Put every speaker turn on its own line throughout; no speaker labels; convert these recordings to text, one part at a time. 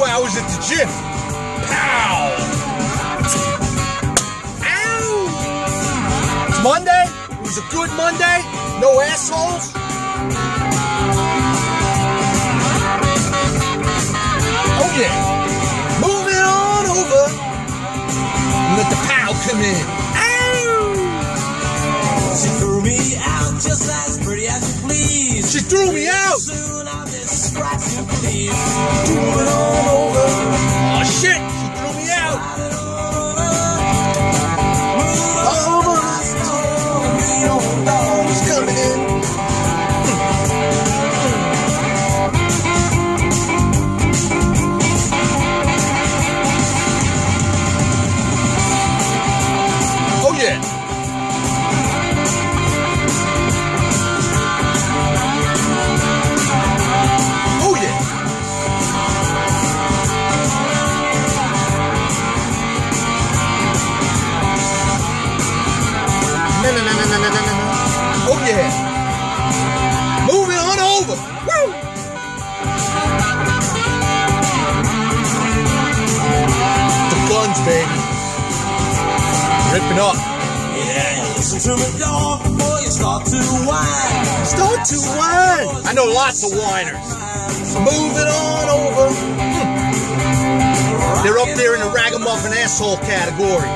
two hours at the gym. Pow! Ow! Monday. It was a good Monday. No assholes. Oh yeah. Moving on over. Let the pow come in. Ow!
She threw me out just as pretty as you please.
She threw me out.
Soon I'll be scratching, please. Over.
No, no, no, no, no, no, no, no. Oh yeah. Moving on over. Woo! The guns, baby. Ripping up.
Yeah, listen to me, dog, before you start to whine.
Start to whine. I know lots of whiners. Moving on over. Hmm. They're up there in the ragamuffin asshole category.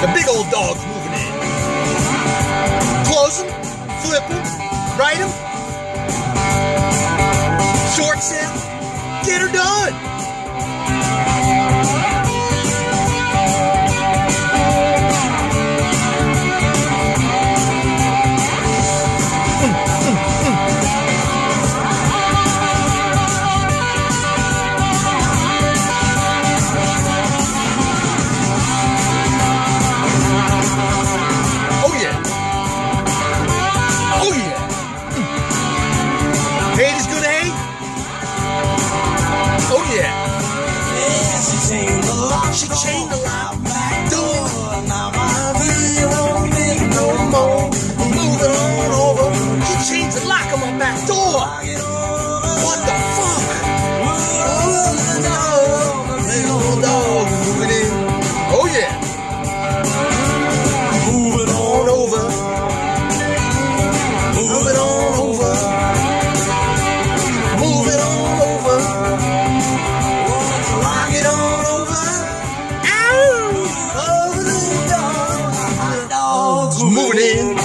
The big old dog's moving in. Close them, flip them, right them. Short sale, get her done.
She chained the
the lock. Moving in.